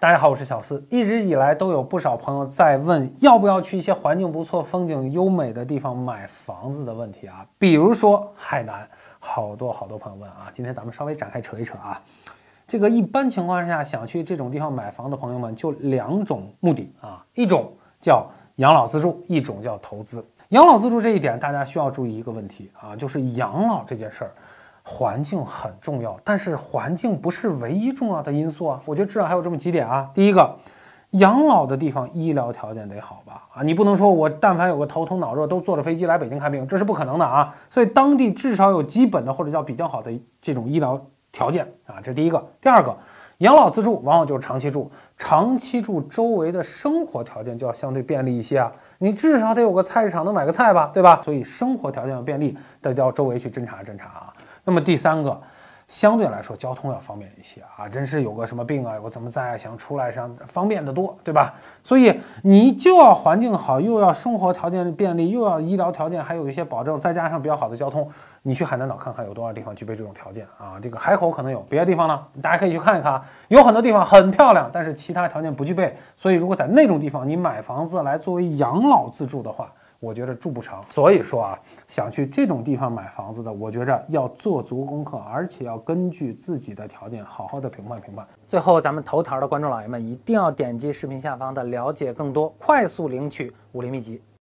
大家好，我是小四。一直以来都有不少朋友在问，要不要去一些环境不错、风景优美的地方买房子的问题啊？比如说海南，好多好多朋友问啊。今天咱们稍微展开扯一扯啊。这个一般情况下想去这种地方买房的朋友们，就两种目的啊，一种叫养老自住，一种叫投资。养老自住这一点，大家需要注意一个问题啊，就是养老这件事儿。环境很重要，但是环境不是唯一重要的因素啊。我觉得至少还有这么几点啊。第一个，养老的地方医疗条件得好吧？啊，你不能说我但凡有个头疼脑热都坐着飞机来北京看病，这是不可能的啊。所以当地至少有基本的或者叫比较好的这种医疗条件啊，这是第一个。第二个，养老自住往往就是长期住，长期住周围的生活条件就要相对便利一些啊。你至少得有个菜市场能买个菜吧，对吧？所以生活条件要便利，得到周围去侦查侦查啊。那么第三个，相对来说交通要方便一些啊，真是有个什么病啊，有个怎么在想出来上方便的多，对吧？所以你就要环境好，又要生活条件便利，又要医疗条件，还有一些保证，再加上比较好的交通，你去海南岛看看有多少地方具备这种条件啊？这个海口可能有，别的地方呢，大家可以去看一看啊，有很多地方很漂亮，但是其他条件不具备。所以如果在那种地方你买房子来作为养老自住的话，我觉得住不成，所以说啊，想去这种地方买房子的，我觉着要做足功课，而且要根据自己的条件好好的评判评判。最后，咱们头条的观众老爷们一定要点击视频下方的了解更多，快速领取武林秘籍。